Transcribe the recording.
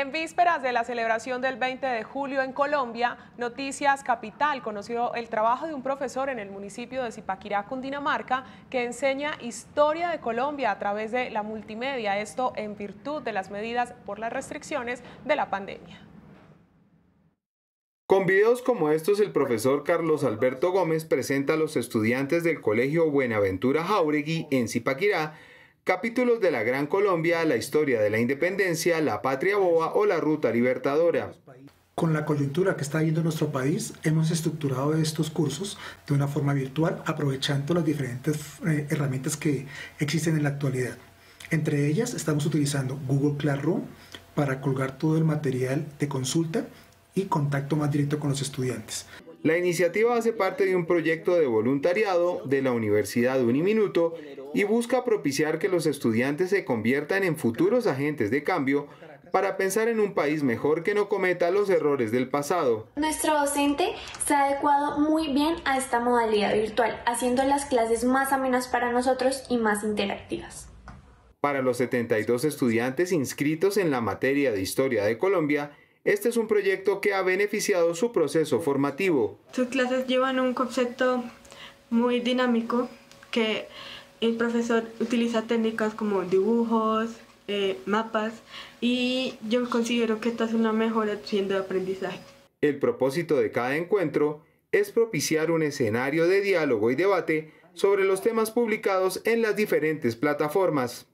En vísperas de la celebración del 20 de julio en Colombia, Noticias Capital conoció el trabajo de un profesor en el municipio de Zipaquirá, Cundinamarca, que enseña historia de Colombia a través de la multimedia, esto en virtud de las medidas por las restricciones de la pandemia. Con videos como estos, el profesor Carlos Alberto Gómez presenta a los estudiantes del Colegio Buenaventura Jauregui en Zipaquirá Capítulos de la Gran Colombia, la historia de la independencia, la patria boba o la ruta libertadora. Con la coyuntura que está viendo nuestro país, hemos estructurado estos cursos de una forma virtual, aprovechando las diferentes eh, herramientas que existen en la actualidad. Entre ellas, estamos utilizando Google Classroom para colgar todo el material de consulta y contacto más directo con los estudiantes. La iniciativa hace parte de un proyecto de voluntariado de la Universidad Uniminuto y busca propiciar que los estudiantes se conviertan en futuros agentes de cambio para pensar en un país mejor que no cometa los errores del pasado. Nuestro docente se ha adecuado muy bien a esta modalidad virtual, haciendo las clases más amenas para nosotros y más interactivas. Para los 72 estudiantes inscritos en la materia de Historia de Colombia, este es un proyecto que ha beneficiado su proceso formativo. Sus clases llevan un concepto muy dinámico que el profesor utiliza técnicas como dibujos, eh, mapas y yo considero que esta es una mejor opción de aprendizaje. El propósito de cada encuentro es propiciar un escenario de diálogo y debate sobre los temas publicados en las diferentes plataformas.